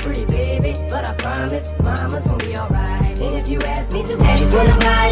pretty baby, but I promise mama's gonna be alright. And if you ask me to, daddy's gonna buy